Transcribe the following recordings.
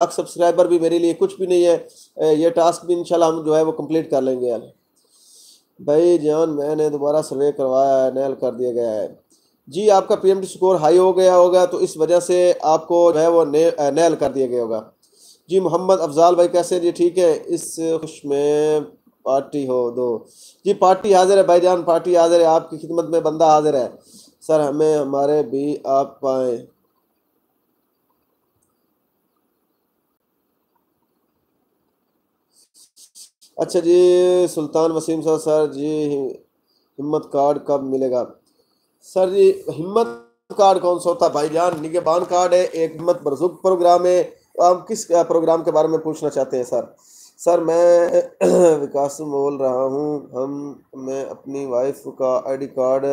Lakh subscriber بھی میرے لیے کچھ بھی نہیں ہے یہ ٹاسک بھی انشاءاللہ ہم جو ہے وہ کمپلیٹ کر لیں گے بھائی جان، میں نے دوبارہ سروے کروایا ہے نیل کر دیا گیا ہے۔ جی آپ کا P M T score high ہو گیا ہوگا، تو اس وجہ سے آپ کو جو ہے وہ نیل کر دیا گیا ہوگا۔ جی محمد افضال بھائی کیسے جی ٹھیک ہے۔ اس خوش میں پارٹی ہو دو۔ جی پارٹی حاضر ہے بھائی جان پارٹی حاضر ہے۔ آپ کی خدمت میں بندہ حاضر ہے۔ سر، ہمیں، ہمارے بھی آپ پائیں اچھا جی سلطان وسیم صاحب، سر جی ہمت کارڈ کب ملے گا؟ سر جی ہمت کارڈ کون سا ہوتا بھائی جان نگبان کارڈ ہے، ایک ہمت برزق پروگرام ہے۔ آپ کس پروگرام کے بارے میں پوچھنا چاہتے ہیں، سر؟ سر، میں وکاسم بول رہا ہوں۔ ہم، میں اپنی وائف کا آئی ڈی کارڈ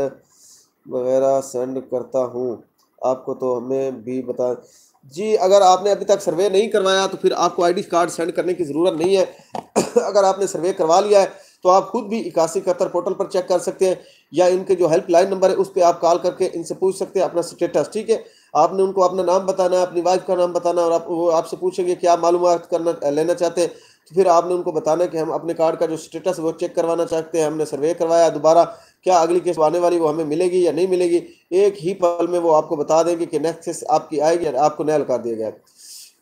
وغیرہ سینڈ کرتا ہوں۔ آپ کو تو ہمیں بھی بتا جی اگر آپ نے ابھی تک سروے نہیں کروایا تو پھر آپ کو آئی ڈی کارڈ سینڈ کرنے کی ضرورت نہیں ہے۔ اگر آپ نے سروے کروا لیا ہے تو آپ خود بھی اکاسی اکہتر پورٹل پر چیک کر سکتے ہیں یا ان کے جو ہیلپ لائن نمبر ہے اس پہ آپ کال کر کے ان سے پوچھ سکتے ہیں اپنا سٹیٹس ٹھیک ہے؟ آپ نے ان کو اپنا نام بتانا ہے، اپنی وائف کا نام بتانا اور آپ وہ آپ سے پوچھیں گے کیا معلومات کرنا لینا چاہتے ہیں۔ پھر آپ نے ان کو بتانا کہ ہم اپنے کارڈ کا جو سٹیٹس وہ چیک کروانا چاہتے ہیں، ہم نے سروے کروایا، دوبارہ کیا اگلی کیس آنے والی وہ ہمیں ملے گی یا نہیں ملے گی؟ ایک ہی پل میں وہ آپ کو بتا دیں گے کہ نیکسس آپ کی آئے گی آپ کو نیل کر دیا گیا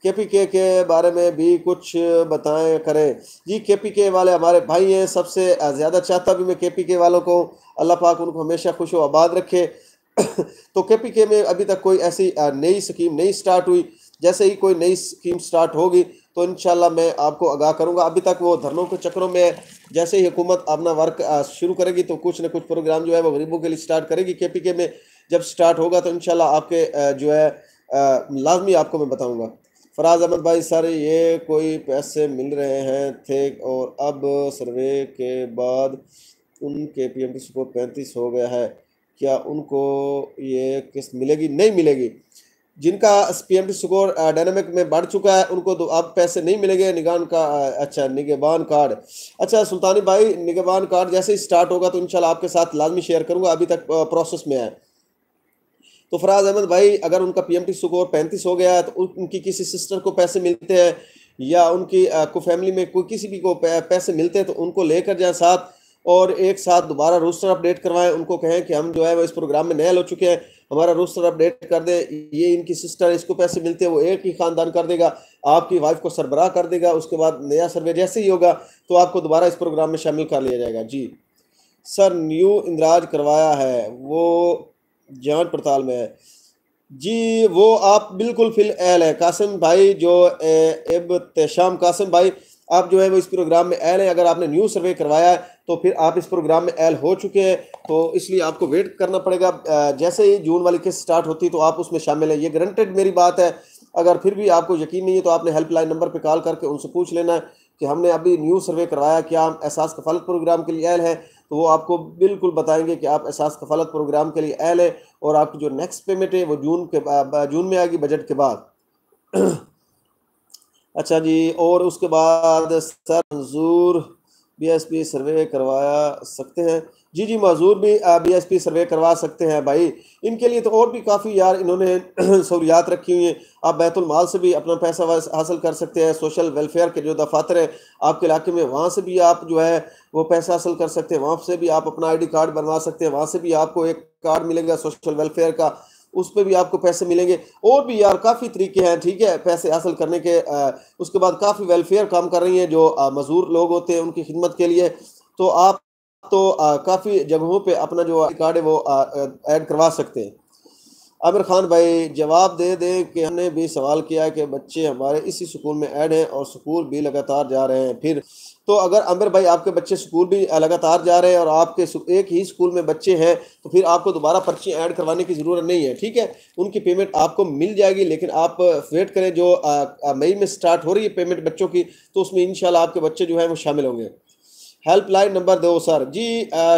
کے پی کے کے بارے میں بھی کچھ بتائیں کریں۔ جی کے پی کے والے ہمارے بھائی ہیں، سب سے زیادہ چاہتا بھی میں کے پی کے والوں کو اللہ پاک ان کو ہمیشہ خوش و آباد رکھے۔ تو کے پی کے میں ابھی تک کوئی ایسی نئی سکیم نہیں سٹارٹ ہوئی۔ جیسے ہی کوئی نئی سکیم سٹارٹ ہوگی تو انشاءاللہ میں آپ کو آگاہ کروں گا۔ ابھی تک وہ دھرنوں کے چکروں میں جیسے ہی حکومت اپنا ورک شروع کرے گی تو کچھ نہ کچھ پروگرام جو ہے وہ غریبوں کے لیے سٹارٹ کرے گی۔ کے پی کے میں جب سٹارٹ ہوگا تو انشاءاللہ آپ کے جو ہے لازمی آپ کو میں بتاؤں گا۔ فراز احمد بھائی سر، یہ کوئی پیسے مل رہے ہیں؟ تھے اور اب سروے کے بعد ان کے پی ایم ٹی سی پینتیس ہو گیا ہے۔ کیا ان کو یہ قسط ملے گی؟ نہیں ملے گی۔ جن کا P M T score dynamic میں بڑھ چکا ہے، ان کو اب پیسے نہیں ملے گے نگان کا اچھا نگبان کارڈ۔ اچھا سلطانی بھائی نگبان کارڈ جیسے ہی سٹارٹ ہوگا تو انشاءاللہ آپ کے ساتھ لازمی شیئر کروں گا، ابھی تک پروسیس میں ہے۔ تو فراز احمد بھائی، اگر ان کا پی ایم ٹی سکور پینتیس ہو گیا ہے، تو ان کی کسی سسٹر کو پیسے ملتے ہیں، یا ان کی کو فیملی میں کوئی کسی بھی کو پیسے ملتے ہیں، تو ان کو لے کر جائیں ساتھ۔ اور ایک ساتھ دوبارہ روسٹر اپڈیٹ کروائیں۔ ان کو کہیں کہ ہم جو ہے وہ اس پروگرام میں نیل ہو چکے ہیں۔ ہمارا روسٹر اپڈیٹ کر دیں۔ یہ ان کی سسٹر، اس کو پیسے ملتے ہیں، وہ ایک ہی خاندان کر دے گا۔ آپ کی وائف کو سربراہ کر دے گا۔ اس کے بعد نیا سروے جیسے ہی ہوگا تو آپ کو دوبارہ اس پروگرام میں شامل کر لیا جائے گا۔ جی۔ سر، نیو اندراج کروایا ہے۔ وہ جانچ پڑتال میں ہے۔ جی وہ آپ بالکل فی اہل ہے قاسم بھائی جو ابتشام قاسم بھائی آپ جو ہے وہ اس پروگرام میں اہل ہیں۔ اگر آپ نے نیو سروے کروایا ہے تو پھر آپ اس پروگرام میں اہل ہو چکے ہیں۔ تو اس لیے آپ کو ویٹ کرنا پڑے گا۔ جیسے ہی جون والی کیس سٹارٹ ہوتی تو آپ اس میں شامل ہیں۔ یہ گرنٹڈ میری بات ہے۔ اگر پھر بھی آپ کو یقین نہیں ہے تو آپ نے ہیلپ لائن نمبر پہ کال کر کے ان سے پوچھ لینا ہے کہ ہم نے ابھی نیو سروے کروایا، کیا ہم احساس کفالت پروگرام کے لیے اہل ہیں؟ تو وہ آپ کو بالکل بتائیں گے کہ آپ احساس کفالت پروگرام کے لیے اہل ہیں اور آپ کی جو نیکسٹ پیمنٹ ہے وہ جون کے جون میں آئے گی بجٹ کے بعد۔ اچھا جی اور اس کے بعد sir Manzoor B S P survey کروایا سکتے ہیں۔ جی جی معذور بھی بی ایس پی سروے کروا سکتے ہیں بھائی۔ ان کے لیے تو اور بھی کافی یار انہوں نے سہولیات رکھی ہوئی ہیں۔ آپ بیت المال سے بھی اپنا پیسہ حاصل کر سکتے ہیں۔ سوشل ویلفیئر کے جو دفاتر ہیں، آپ کے علاقے میں وہاں سے بھی آپ جو ہے وہ پیسہ حاصل کر سکتے ہیں۔ وہاں سے بھی آپ اپنا آئی ڈی کارڈ بنوا سکتے ہیں۔ وہاں سے بھی آپ کو ایک کارڈ ملے گا سوشل ویلفیئر کا۔ اس پہ بھی آپ کو پیسے ملیں گے۔ اور بھی یار کافی طریقے ہیں، ٹھیک ہے، پیسے حاصل کرنے کے اس کے بعد کافی ویلفیئر کام کر رہی ہیں جو مزدور لوگ ہوتے ہیں ان کی خدمت کے لیے۔ تو آپ تو کافی جگہوں پہ اپنا جو کارڈ ہے وہ ایڈ کروا سکتے ہیں۔ عامر خان بھائی، جواب دے دیں کہ ہم نے بھی سوال کیا کہ بچے ہمارے اسی سکول میں ایڈ ہیں اور سکول بھی لگاتار جا رہے ہیں۔ پھر تو اگر عامر بھائی، آپ کے بچے سکول بھی لگاتار جا رہے ہیں اور آپ کے ایک ہی سکول میں بچے ہیں، تو پھر آپ کو دوبارہ پرچی ایڈ کروانے کی ضرورت نہیں ہے، ٹھیک ہے؟ ان کی پیمنٹ آپ کو مل جائے گی، لیکن آپ ویٹ کریں جو مئی میں سٹارٹ ہو رہی ہے پیمنٹ بچوں کی، تو اس میں انشاءاللہ آپ کے بچے جو ہیں وہ شامل ہوں گے۔ ہیلپ لائن نمبر دو سر۔ جی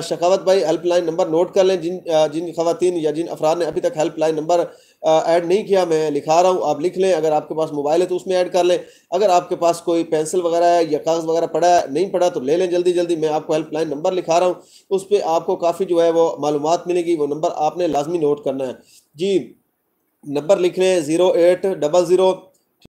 شکاوت بھائی ہیلپ لائن نمبر نوٹ کر لیں۔ جن جن خواتین یا جن افراد نے ابھی تک ہیلپ لائن نمبر ایڈ نہیں کیا، میں لکھا رہا ہوں، آپ لکھ لیں۔ اگر آپ کے پاس موبائل ہے تو اس میں ایڈ کر لیں۔ اگر آپ کے پاس کوئی پینسل وغیرہ ہے یا کاغذ وغیرہ پڑا ہے، نہیں پڑا تو لے لیں جلدی جلدی۔ میں آپ کو ہیلپ لائن نمبر لکھا رہا ہوں۔ اس پہ آپ کو کافی جو ہے وہ معلومات ملے گی۔ وہ نمبر آپ نے لازمی نوٹ کرنا ہے۔ جی نمبر لکھ لیں۔ Zero eight double zero